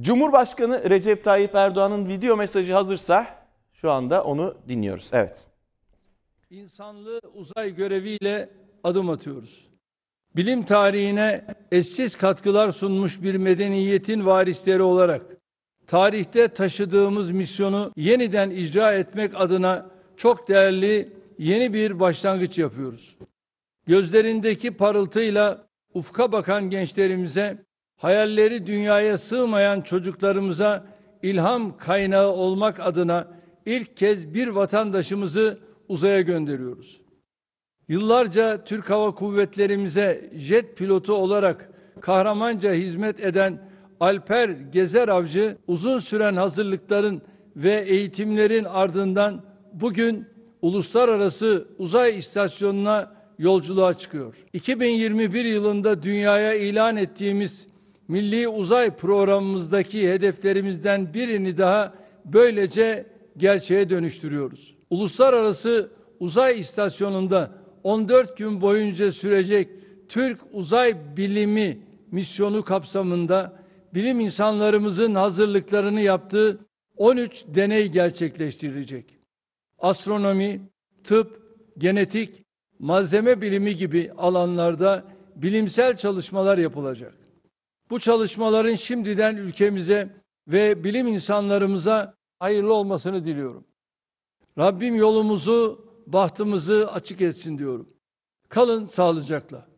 Cumhurbaşkanı Recep Tayyip Erdoğan'ın video mesajı hazırsa şu anda onu dinliyoruz. Evet. İnsanlığı uzay göreviyle adım atıyoruz. Bilim tarihine eşsiz katkılar sunmuş bir medeniyetin varisleri olarak tarihte taşıdığımız misyonu yeniden icra etmek adına çok değerli yeni bir başlangıç yapıyoruz. Gözlerindeki parıltıyla ufka bakan gençlerimize, hayalleri dünyaya sığmayan çocuklarımıza ilham kaynağı olmak adına ilk kez bir vatandaşımızı uzaya gönderiyoruz. Yıllarca Türk Hava Kuvvetlerimize jet pilotu olarak kahramanca hizmet eden Alper Gezer Avcı uzun süren hazırlıkların ve eğitimlerin ardından bugün uluslararası uzay istasyonuna yolculuğa çıkıyor. 2021 yılında dünyaya ilan ettiğimiz Milli Uzay Programımızdaki hedeflerimizden birini daha böylece gerçeğe dönüştürüyoruz. Uluslararası Uzay İstasyonu'nda 14 gün boyunca sürecek Türk Uzay Bilimi misyonu kapsamında bilim insanlarımızın hazırlıklarını yaptığı 13 deney gerçekleştirilecek. Astronomi, tıp, genetik, malzeme bilimi gibi alanlarda bilimsel çalışmalar yapılacak. Bu çalışmaların şimdiden ülkemize ve bilim insanlarımıza hayırlı olmasını diliyorum. Rabbim yolumuzu, bahtımızı açık etsin diyorum. Kalın sağlıcakla.